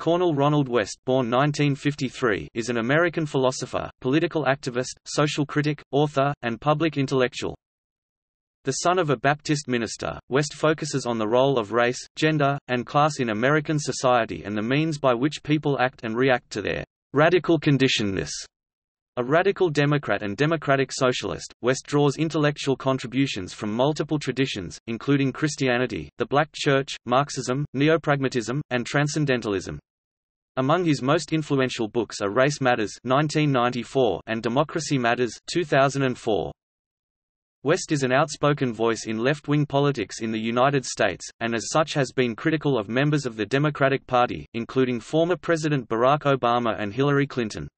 Cornel Ronald West born 1953, is an American philosopher, political activist, social critic, author, and public intellectual. The son of a Baptist minister, West focuses on the role of race, gender, and class in American society and the means by which people act and react to their radical conditionedness a radical Democrat and democratic socialist, West draws intellectual contributions from multiple traditions, including Christianity, the Black Church, Marxism, neopragmatism, and Transcendentalism. Among his most influential books are Race Matters 1994 and Democracy Matters 2004. West is an outspoken voice in left-wing politics in the United States, and as such has been critical of members of the Democratic Party, including former President Barack Obama and Hillary Clinton.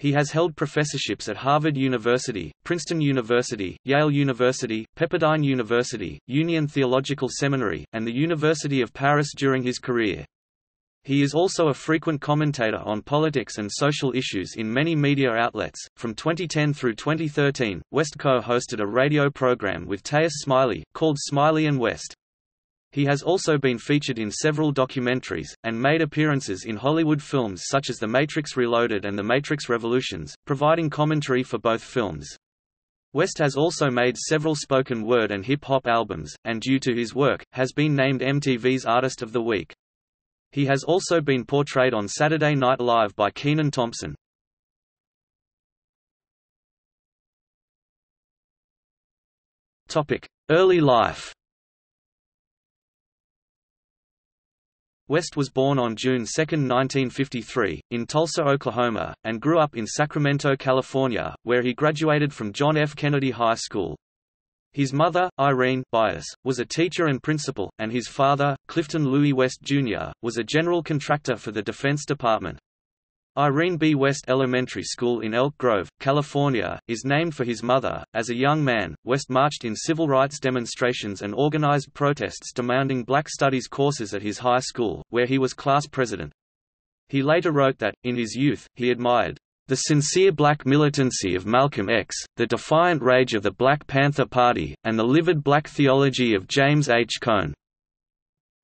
He has held professorships at Harvard University, Princeton University, Yale University, Pepperdine University, Union Theological Seminary, and the University of Paris during his career. He is also a frequent commentator on politics and social issues in many media outlets. From 2010 through 2013, West co-hosted a radio program with Tavis Smiley, called Smiley and West. He has also been featured in several documentaries, and made appearances in Hollywood films such as The Matrix Reloaded and The Matrix Revolutions, providing commentary for both films. West has also made several spoken word and hip-hop albums, and due to his work, has been named MTV's Artist of the Week. He has also been portrayed on Saturday Night Live by Kenan Thompson. Early life West was born on June 2, 1953, in Tulsa, Oklahoma, and grew up in Sacramento, California, where he graduated from John F. Kennedy High School. His mother, Irene Bias, was a teacher and principal, and his father, Clifton Louis West, Jr., was a general contractor for the Defense Department. Irene B. West Elementary School in Elk Grove, California, is named for his mother. As a young man, West marched in civil rights demonstrations and organized protests demanding black studies courses at his high school, where he was class president. He later wrote that, in his youth, he admired the sincere black militancy of Malcolm X, the defiant rage of the Black Panther Party, and the livid black theology of James H. Cone.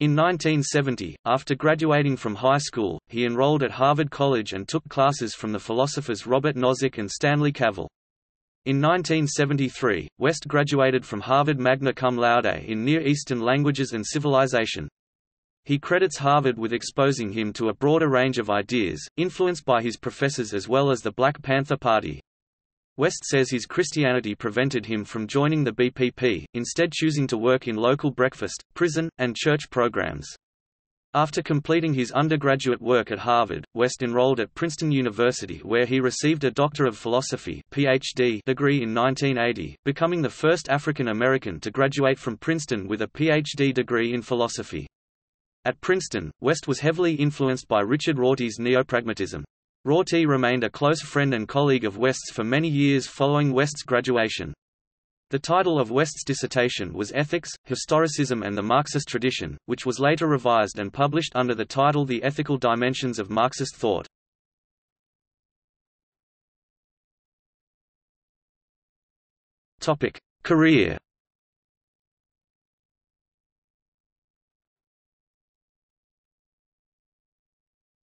In 1970, after graduating from high school, he enrolled at Harvard College and took classes from the philosophers Robert Nozick and Stanley Cavell. In 1973, West graduated from Harvard magna cum laude in Near Eastern Languages and Civilization. He credits Harvard with exposing him to a broader range of ideas, influenced by his professors as well as the Black Panther Party. West says his Christianity prevented him from joining the BPP, instead choosing to work in local breakfast, prison, and church programs. After completing his undergraduate work at Harvard, West enrolled at Princeton University where he received a Doctor of Philosophy PhD degree in 1980, becoming the first African American to graduate from Princeton with a PhD degree in philosophy. At Princeton, West was heavily influenced by Richard Rorty's neopragmatism. Rorty remained a close friend and colleague of West's for many years following West's graduation. The title of West's dissertation was Ethics, Historicism and the Marxist Tradition, which was later revised and published under the title The Ethical Dimensions of Marxist Thought. Career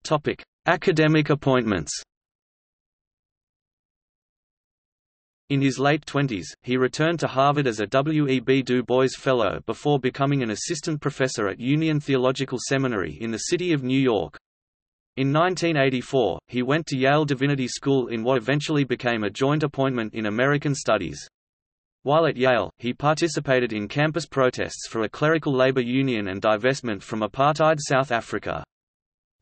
Topic: Academic appointments In his late twenties, he returned to Harvard as a a W. E. B. Du Bois Fellow before becoming an assistant professor at Union Theological Seminary in the city of New York. In 1984, he went to Yale Divinity School in what eventually became a joint appointment in American Studies. While at Yale, he participated in campus protests for a clerical labor union and divestment from apartheid South Africa.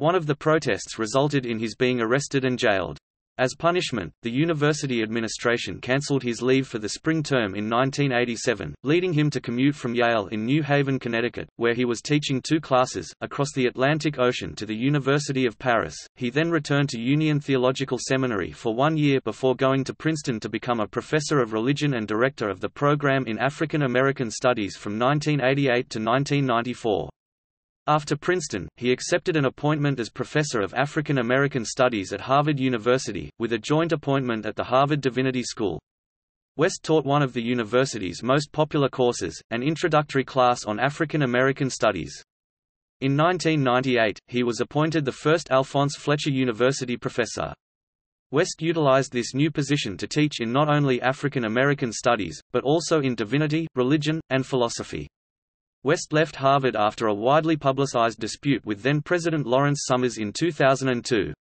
One of the protests resulted in his being arrested and jailed. As punishment, the university administration cancelled his leave for the spring term in 1987, leading him to commute from Yale in New Haven, Connecticut, where he was teaching two classes, across the Atlantic Ocean to the University of Paris. He then returned to Union Theological Seminary for one year before going to Princeton to become a professor of religion and director of the program in African American Studies from 1988 to 1994. After Princeton, he accepted an appointment as professor of African American Studies at Harvard University, with a joint appointment at the Harvard Divinity School. West taught one of the university's most popular courses, an introductory class on African American Studies. In 1998, he was appointed the first Alphonse Fletcher University professor. West utilized this new position to teach in not only African American studies, but also in divinity, religion, and philosophy. West left Harvard after a widely publicized dispute with then-President Lawrence Summers in 2002.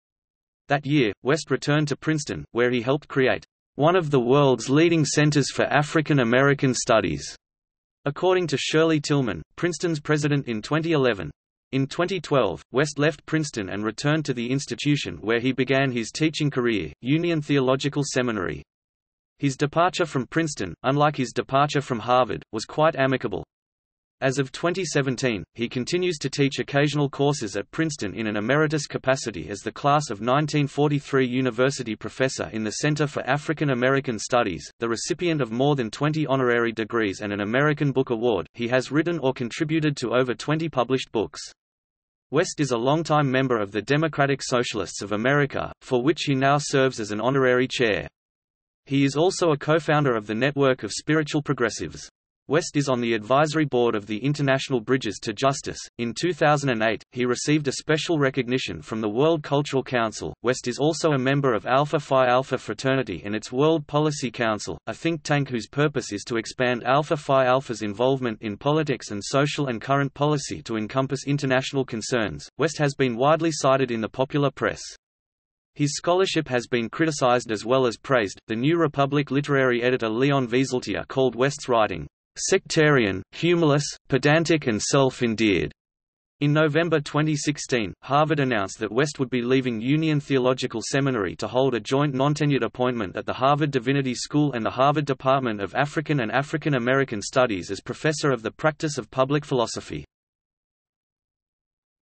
That year, West returned to Princeton, where he helped create one of the world's leading centers for African American studies, according to Shirley Tilghman, Princeton's president in 2011. In 2012, West left Princeton and returned to the institution where he began his teaching career, Union Theological Seminary. His departure from Princeton, unlike his departure from Harvard, was quite amicable. As of 2017, he continues to teach occasional courses at Princeton in an emeritus capacity as the Class of 1943 University Professor in the Center for African American Studies, the recipient of more than 20 honorary degrees and an American Book Award. He has written or contributed to over 20 published books. West is a longtime member of the Democratic Socialists of America, for which he now serves as an honorary chair. He is also a co-founder of the Network of Spiritual Progressives. West is on the advisory board of the International Bridges to Justice. In 2008, he received a special recognition from the World Cultural Council. West is also a member of Alpha Phi Alpha fraternity and its World Policy Council, a think tank whose purpose is to expand Alpha Phi Alpha's involvement in politics and social and current policy to encompass international concerns. West has been widely cited in the popular press. His scholarship has been criticized as well as praised. The New Republic literary editor Leon Wieseltier called West's writing sectarian, humorless, pedantic and self-endeared. In November 2016, Harvard announced that West would be leaving Union Theological Seminary to hold a joint non-tenured appointment at the Harvard Divinity School and the Harvard Department of African and African American Studies as professor of the practice of public philosophy.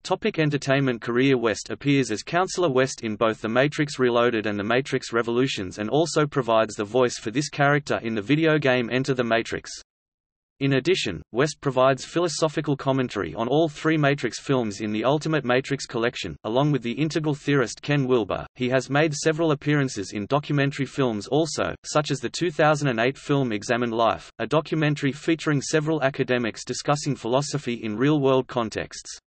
Topic entertainment career West appears as Counselor West in both The Matrix Reloaded and The Matrix Revolutions and also provides the voice for this character in the video game Enter the Matrix. In addition, West provides philosophical commentary on all three Matrix films in the Ultimate Matrix collection, along with the integral theorist Ken Wilber. He has made several appearances in documentary films also, such as the 2008 film Examined Life, a documentary featuring several academics discussing philosophy in real-world contexts.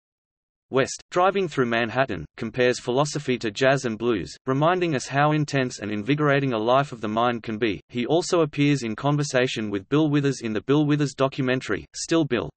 West, driving through Manhattan, compares philosophy to jazz and blues, reminding us how intense and invigorating a life of the mind can be. He also appears in conversation with Bill Withers in the Bill Withers documentary, Still Bill.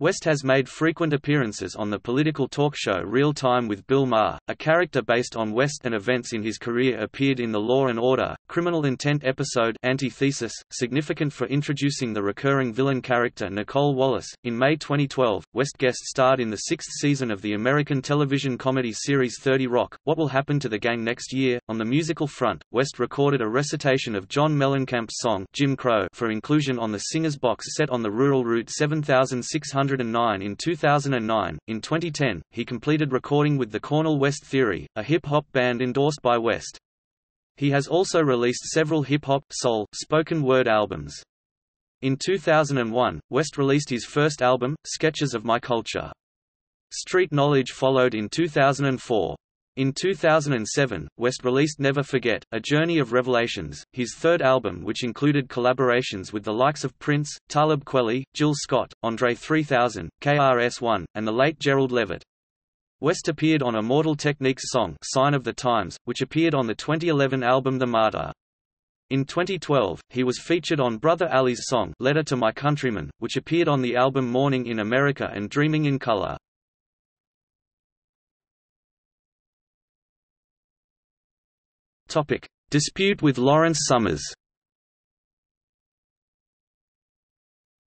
West has made frequent appearances on the political talk show Real Time with Bill Maher. A character based on West and events in his career appeared in the Law and Order, Criminal Intent episode Antithesis, significant for introducing the recurring villain character Nicole Wallace. In May 2012, West guest starred in the sixth season of the American television comedy series 30 Rock, What Will Happen to the Gang Next Year? On the musical front, West recorded a recitation of John Mellencamp's song Jim Crow for inclusion on the Singer's Box set on the rural route 7600 109 in 2009. In 2010, he completed recording with the Cornel West Theory, a hip-hop band endorsed by West. He has also released several hip-hop, soul, spoken word albums. In 2001, West released his first album, Sketches of My Culture. Street Knowledge followed in 2004. In 2007, West released Never Forget, A Journey of Revelations, his third album which included collaborations with the likes of Prince, Talib Kweli, Jill Scott, Andre 3000, KRS-One, and the late Gerald Levert. West appeared on Immortal Technique's song Sign of the Times, which appeared on the 2011 album The Martyr. In 2012, he was featured on Brother Ali's song Letter to My Countrymen, which appeared on the album Morning in America and Dreaming in Color. Topic: Dispute with Lawrence Summers.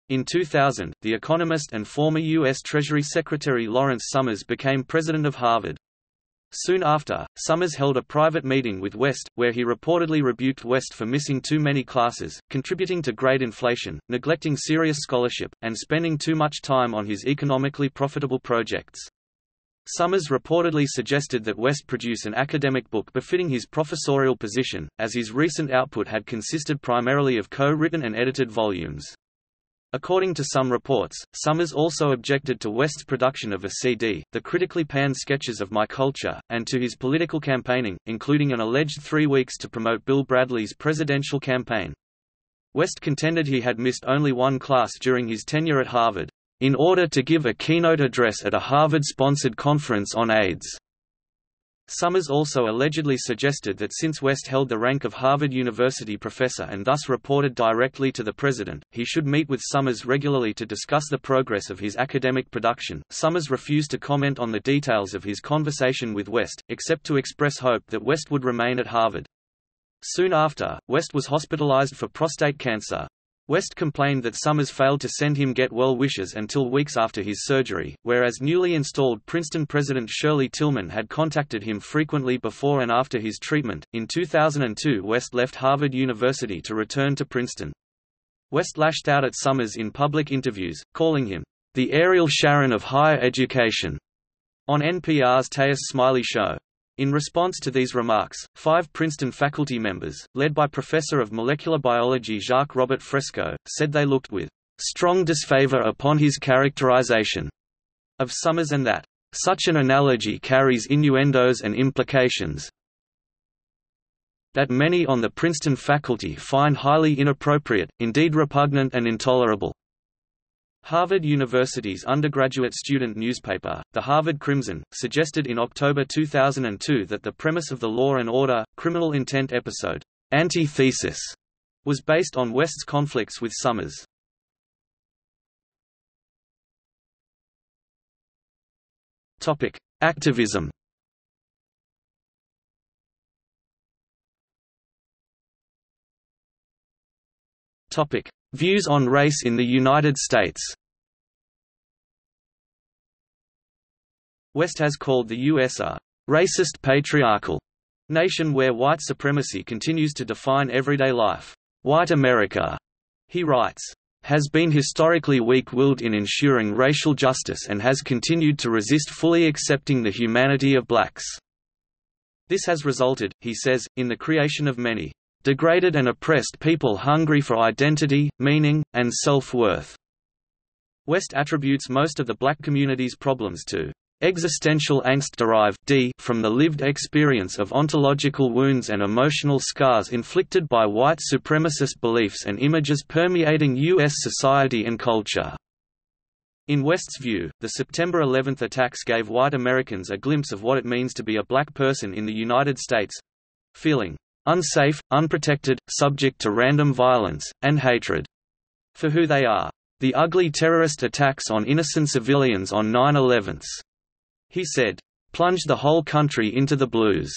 In 2000, the economist and former U.S. Treasury Secretary Lawrence Summers became president of Harvard. Soon after, Summers held a private meeting with West, where he reportedly rebuked West for missing too many classes, contributing to grade inflation, neglecting serious scholarship, and spending too much time on his economically profitable projects. Summers reportedly suggested that West produce an academic book befitting his professorial position, as his recent output had consisted primarily of co-written and edited volumes. According to some reports, Summers also objected to West's production of a CD, The Critically Panned Sketches of My Culture, and to his political campaigning, including an alleged three weeks to promote Bill Bradley's presidential campaign. West contended he had missed only one class during his tenure at Harvard. In order to give a keynote address at a Harvard-sponsored conference on AIDS. Summers also allegedly suggested that since West held the rank of Harvard University professor and thus reported directly to the president, he should meet with Summers regularly to discuss the progress of his academic production. Summers refused to comment on the details of his conversation with West, except to express hope that West would remain at Harvard. Soon after, West was hospitalized for prostate cancer. West complained that Summers failed to send him get well wishes until weeks after his surgery, whereas newly installed Princeton President Shirley Tilghman had contacted him frequently before and after his treatment. In 2002, West left Harvard University to return to Princeton. West lashed out at Summers in public interviews, calling him the Ariel Sharon of higher education on NPR's Tavis Smiley Show. In response to these remarks, five Princeton faculty members, led by Professor of Molecular Biology Jacques-Robert Fresco, said they looked with strong disfavor upon his characterization of Summers and that such an analogy carries innuendos and implications that many on the Princeton faculty find highly inappropriate, indeed repugnant and intolerable. Harvard University's undergraduate student newspaper, the Harvard Crimson, suggested in October 2002 that the premise of the Law and Order, Criminal Intent episode, Antithesis, was based on West's conflicts with Summers. Activism. Topic: Views on race in the United States West has called the U.S. a «racist patriarchal» nation where white supremacy continues to define everyday life. White America, he writes, has been historically weak-willed in ensuring racial justice and has continued to resist fully accepting the humanity of blacks. This has resulted, he says, in the creation of many degraded and oppressed people hungry for identity, meaning, and self-worth. West attributes most of the black community's problems to existential angst derived d from the lived experience of ontological wounds and emotional scars inflicted by white supremacist beliefs and images permeating U.S. society and culture. In West's view, the September 11 attacks gave white Americans a glimpse of what it means to be a black person in the United States—feeling unsafe, unprotected, subject to random violence, and hatred. For who they are. The ugly terrorist attacks on innocent civilians on 9-11s. He said, plunged the whole country into the blues.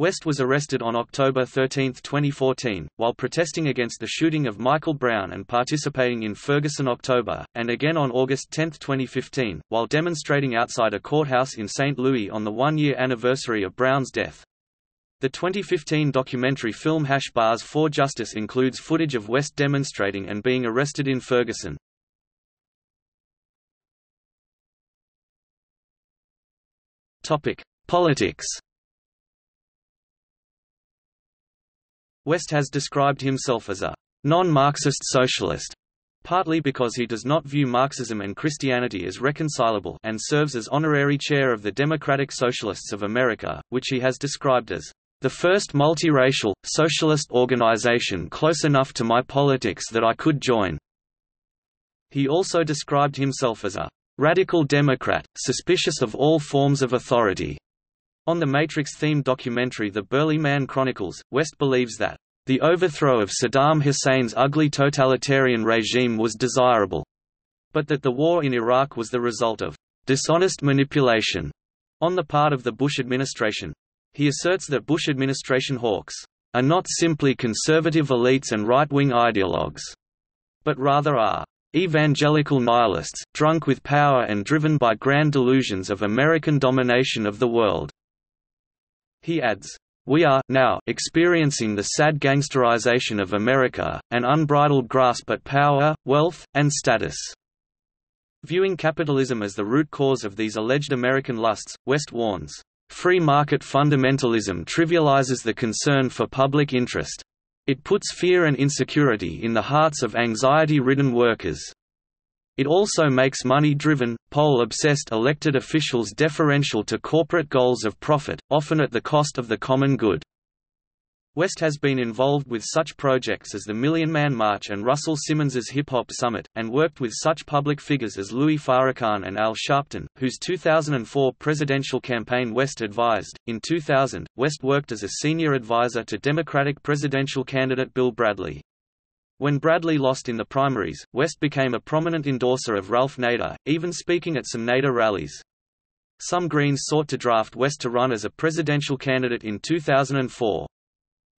West was arrested on October 13, 2014, while protesting against the shooting of Michael Brown and participating in Ferguson October, and again on August 10, 2015, while demonstrating outside a courthouse in St. Louis on the one-year anniversary of Brown's death. The 2015 documentary film Hash Bars for Justice includes footage of West demonstrating and being arrested in Ferguson. Politics West has described himself as a non-Marxist socialist, partly because he does not view Marxism and Christianity as reconcilable and serves as honorary chair of the Democratic Socialists of America, which he has described as the first multiracial, socialist organization close enough to my politics that I could join. He also described himself as a radical Democrat, suspicious of all forms of authority. On the Matrix-themed documentary The Burly Man Chronicles, West believes that the overthrow of Saddam Hussein's ugly totalitarian regime was desirable, but that the war in Iraq was the result of dishonest manipulation on the part of the Bush administration. He asserts that Bush administration hawks are not simply conservative elites and right-wing ideologues, but rather are evangelical nihilists, drunk with power and driven by grand delusions of American domination of the world. He adds, we are now experiencing the sad gangsterization of America, an unbridled grasp at power, wealth, and status. Viewing capitalism as the root cause of these alleged American lusts, West warns, Free market fundamentalism trivializes the concern for public interest. It puts fear and insecurity in the hearts of anxiety-ridden workers. It also makes money-driven, poll-obsessed elected officials deferential to corporate goals of profit, often at the cost of the common good. West has been involved with such projects as the Million Man March and Russell Simmons's Hip Hop Summit, and worked with such public figures as Louis Farrakhan and Al Sharpton, whose 2004 presidential campaign West advised. In 2000, West worked as a senior advisor to Democratic presidential candidate Bill Bradley. When Bradley lost in the primaries, West became a prominent endorser of Ralph Nader, even speaking at some Nader rallies. Some Greens sought to draft West to run as a presidential candidate in 2004.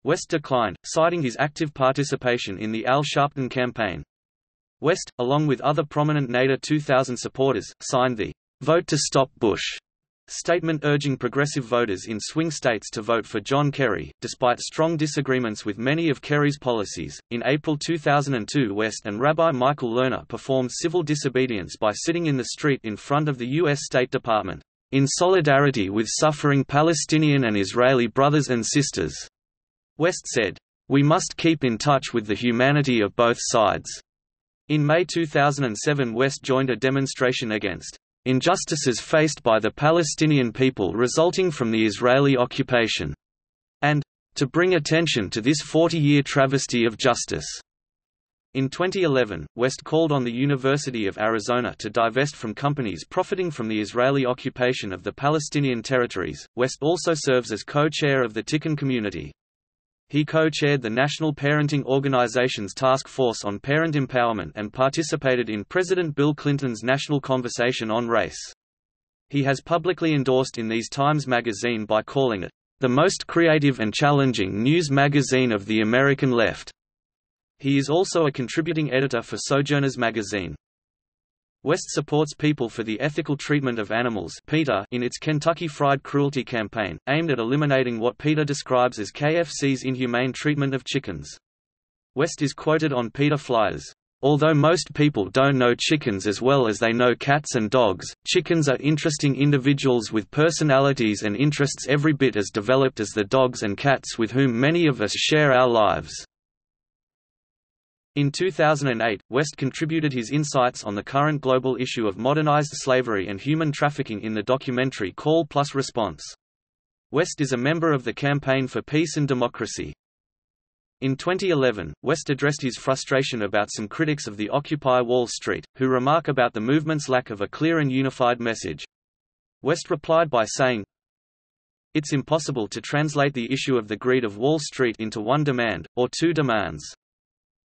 West declined, citing his active participation in the Al Sharpton campaign. West, along with other prominent Nader 2000 supporters, signed the Vote to Stop Bush statement urging progressive voters in swing states to vote for John Kerry, despite strong disagreements with many of Kerry's policies. In April 2002, West and Rabbi Michael Lerner performed civil disobedience by sitting in the street in front of the U.S. State Department, in solidarity with suffering Palestinian and Israeli brothers and sisters. West said, "We must keep in touch with the humanity of both sides." In May 2007 West joined a demonstration against injustices faced by the Palestinian people resulting from the Israeli occupation, and to bring attention to this 40-year travesty of justice. In 2011, West called on the University of Arizona to divest from companies profiting from the Israeli occupation of the Palestinian territories. West also serves as co-chair of the Tikkun community. He co-chaired the National Parenting Organization's Task Force on Parent Empowerment and participated in President Bill Clinton's National Conversation on Race. He has publicly endorsed in These Times magazine by calling it, "...the most creative and challenging news magazine of the American left." He is also a contributing editor for Sojourners magazine. West supports People for the Ethical Treatment of Animals PETA in its Kentucky Fried Cruelty campaign, aimed at eliminating what PETA describes as KFC's inhumane treatment of chickens. West is quoted on PETA flyers, Although most people don't know chickens as well as they know cats and dogs, chickens are interesting individuals with personalities and interests every bit as developed as the dogs and cats with whom many of us share our lives. In 2008, West contributed his insights on the current global issue of modernized slavery and human trafficking in the documentary Call Plus Response. West is a member of the Campaign for Peace and Democracy. In 2011, West addressed his frustration about some critics of the Occupy Wall Street, who remark about the movement's lack of a clear and unified message. West replied by saying, It's impossible to translate the issue of the greed of Wall Street into one demand, or two demands.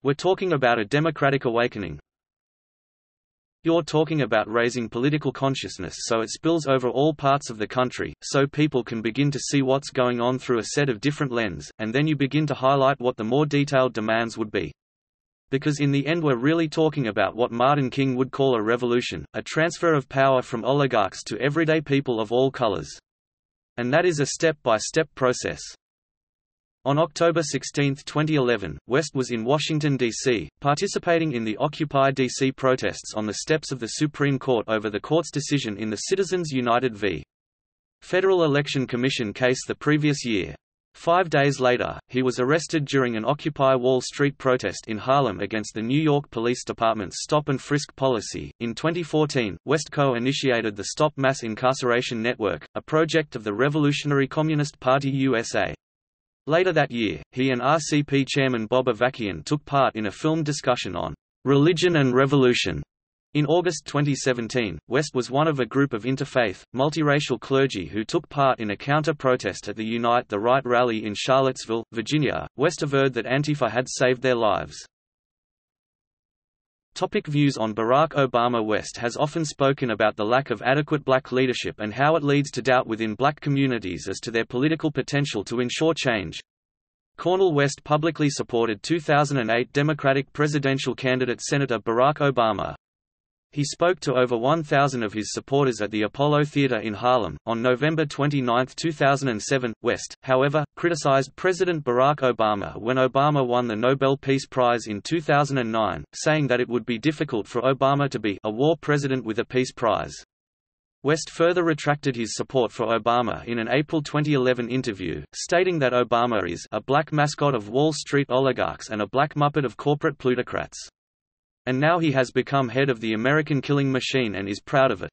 We're talking about a democratic awakening. You're talking about raising political consciousness so it spills over all parts of the country, so people can begin to see what's going on through a set of different lens, and then you begin to highlight what the more detailed demands would be. Because in the end we're really talking about what Martin King would call a revolution, a transfer of power from oligarchs to everyday people of all colors. And that is a step-by-step -step process. On October 16, 2011, West was in Washington, D.C., participating in the Occupy D.C. protests on the steps of the Supreme Court over the court's decision in the Citizens United v. Federal Election Commission case the previous year. Five days later, he was arrested during an Occupy Wall Street protest in Harlem against the New York Police Department's stop and frisk policy. In 2014, West co initiated the Stop Mass Incarceration Network, a project of the Revolutionary Communist Party USA. Later that year, he and RCP chairman Bob Avakian took part in a film discussion on religion and revolution. In August 2017, West was one of a group of interfaith, multiracial clergy who took part in a counter-protest at the Unite the Right rally in Charlottesville, Virginia. West averred that Antifa had saved their lives. Topic views on Barack Obama West has often spoken about the lack of adequate black leadership and how it leads to doubt within black communities as to their political potential to ensure change. Cornel West publicly supported 2008 Democratic presidential candidate Senator Barack Obama. He spoke to over 1,000 of his supporters at the Apollo Theater in Harlem. On November 29, 2007, West, however, criticized President Barack Obama when Obama won the Nobel Peace Prize in 2009, saying that it would be difficult for Obama to be a war president with a peace prize. West further retracted his support for Obama in an April 2011 interview, stating that Obama is a black mascot of Wall Street oligarchs and a black muppet of corporate plutocrats. And now he has become head of the American killing machine and is proud of it.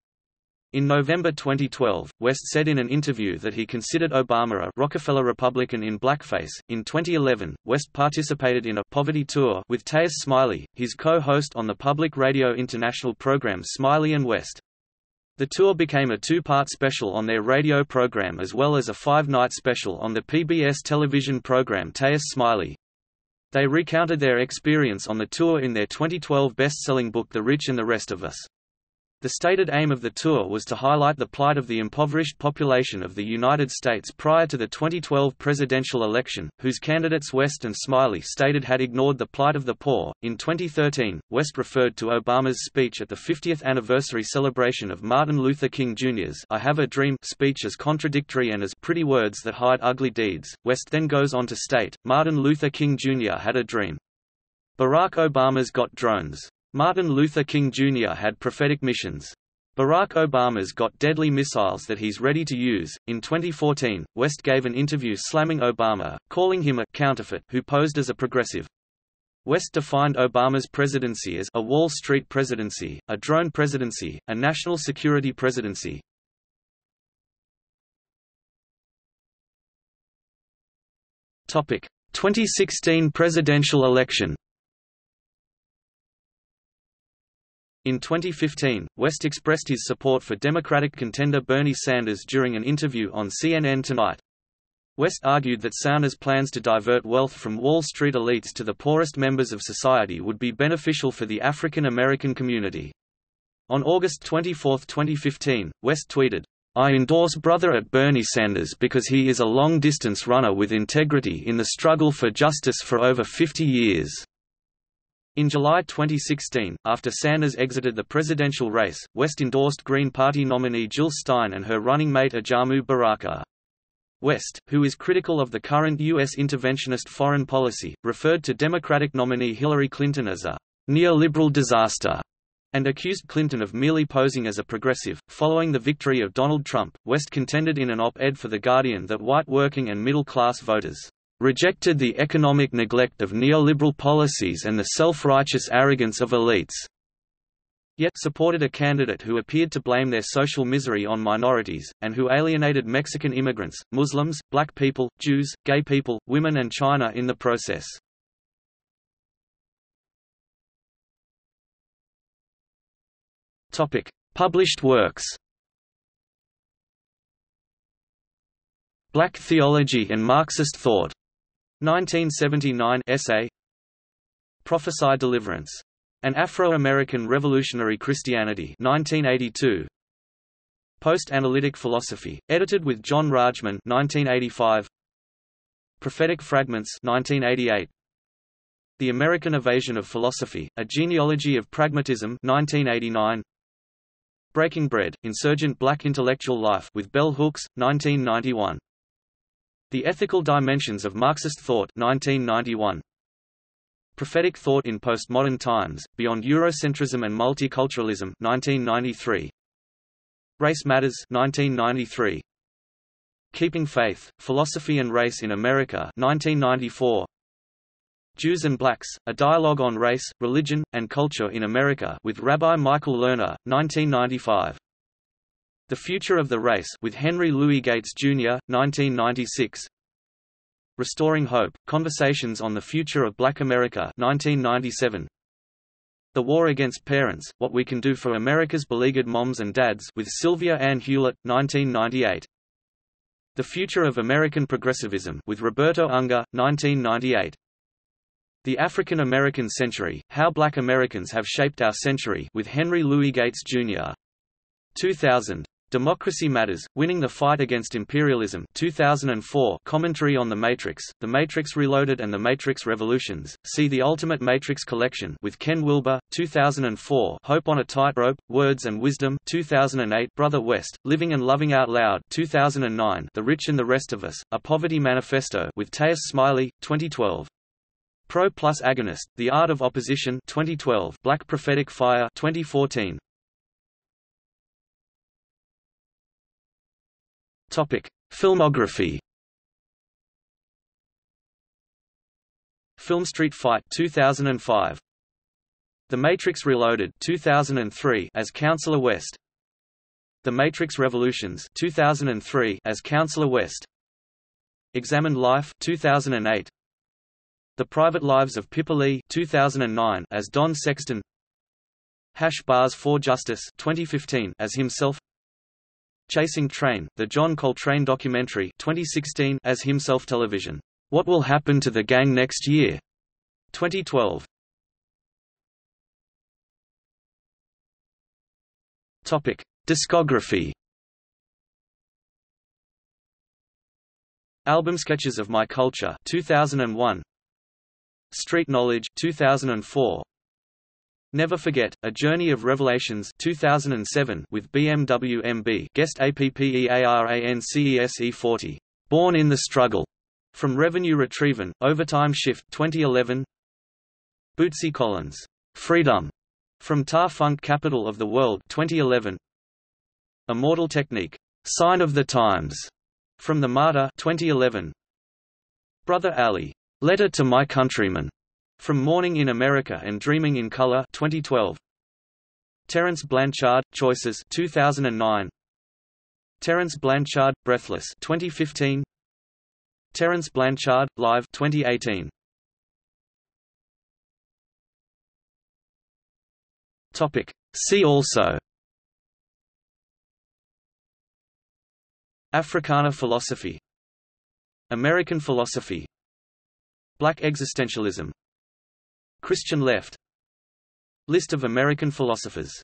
In November 2012, West said in an interview that he considered Obama a Rockefeller Republican in blackface. In 2011, West participated in a poverty tour with Tavis Smiley, his co-host on the public radio international program Smiley and West. The tour became a two-part special on their radio program as well as a five-night special on the PBS television program Tavis Smiley. They recounted their experience on the tour in their 2012 best-selling book The Rich and the Rest of Us. The stated aim of the tour was to highlight the plight of the impoverished population of the United States prior to the 2012 presidential election, whose candidates West and Smiley stated had ignored the plight of the poor. In 2013, West referred to Obama's speech at the 50th anniversary celebration of Martin Luther King Jr.'s I Have a Dream speech as contradictory and as pretty words that hide ugly deeds. West then goes on to state, Martin Luther King Jr. had a dream. Barack Obama's got drones. Martin Luther King Jr. had prophetic missions. Barack Obama's got deadly missiles that he's ready to use. In 2014, West gave an interview slamming Obama, calling him a counterfeit who posed as a progressive. West defined Obama's presidency as a Wall Street presidency, a drone presidency, a national security presidency. Topic: 2016 presidential election. In 2015, West expressed his support for Democratic contender Bernie Sanders during an interview on CNN Tonight. West argued that Sanders' plans to divert wealth from Wall Street elites to the poorest members of society would be beneficial for the African American community. On August 24, 2015, West tweeted, I endorse brother at Bernie Sanders because he is a long-distance runner with integrity in the struggle for justice for over 50 years. In July 2016, after Sanders exited the presidential race, West endorsed Green Party nominee Jill Stein and her running mate Ajamu Baraka. West, who is critical of the current U.S. interventionist foreign policy, referred to Democratic nominee Hillary Clinton as a neoliberal disaster and accused Clinton of merely posing as a progressive. Following the victory of Donald Trump, West contended in an op ed for The Guardian that white working and middle class voters rejected the economic neglect of neoliberal policies and the self-righteous arrogance of elites, yet supported a candidate who appeared to blame their social misery on minorities, and who alienated Mexican immigrants, Muslims, black people, Jews, gay people, women and China in the process. Published works Black Theology and Marxist Thought 1979 essay Prophesy Deliverance. An Afro-American Revolutionary Christianity 1982 Post-Analytic Philosophy, edited with John Rajchman 1985 Prophetic Fragments 1988 The American Evasion of Philosophy, A Genealogy of Pragmatism 1989 Breaking Bread, Insurgent Black Intellectual Life with Bell Hooks, 1991 the Ethical Dimensions of Marxist Thought 1991. Prophetic Thought in Postmodern Times, Beyond Eurocentrism and Multiculturalism 1993. Race Matters 1993. Keeping Faith, Philosophy and Race in America 1994. Jews and Blacks, A Dialogue on Race, Religion, and Culture in America with Rabbi Michael Lerner, 1995. The Future of the Race with Henry Louis Gates, Jr., 1996 Restoring Hope, Conversations on the Future of Black America 1997 The War Against Parents, What We Can Do for America's Beleaguered Moms and Dads with Sylvia Ann Hewlett, 1998 The Future of American Progressivism with Roberto Unger, 1998 The African American Century, How Black Americans Have Shaped Our Century with Henry Louis Gates, Jr. 2000 Democracy Matters, Winning the Fight Against Imperialism 2004 Commentary on The Matrix, The Matrix Reloaded and The Matrix Revolutions, see The Ultimate Matrix Collection with Ken Wilber, 2004 Hope on a Tightrope, Words and Wisdom 2008 Brother West, Living and Loving Out Loud 2009 The Rich and the Rest of Us, A Poverty Manifesto with Tavis Smiley, 2012 Pro Plus Agonist, The Art of Opposition 2012 Black Prophetic Fire 2014 Topic: Filmography. Film Street Fight 2005. The Matrix Reloaded 2003 as Counselor West. The Matrix Revolutions 2003 as Counselor West. Examined Life 2008. The Private Lives of Pippa Lee 2009 as Don Sexton. Hash Bars for Justice 2015 as himself. Chasing Trane, the John Coltrane documentary 2016 as himself television. What Will Happen to the Gang Next Year? 2012. Topic: Discography Album Sketches of My Culture 2001 Street Knowledge 2004 Never Forget, A Journey of Revelations 2007 with BMW MB guest APPEARANCESE 40 Born in the Struggle. From Revenue Retrievin, Overtime Shift 2011 Bootsy Collins. Freedom. From Tar Funk Capital of the World 2011 Immortal Technique, Sign of the Times, from the Martyr 2011. Brother Ali, Letter to My Countrymen, from Morning in America and Dreaming in Color 2012. Terence Blanchard, Choices 2009. Terence Blanchard, Breathless 2015. Terence Blanchard, Live 2018. Topic. See also Africana philosophy American philosophy Black existentialism Christian left. List of American philosophers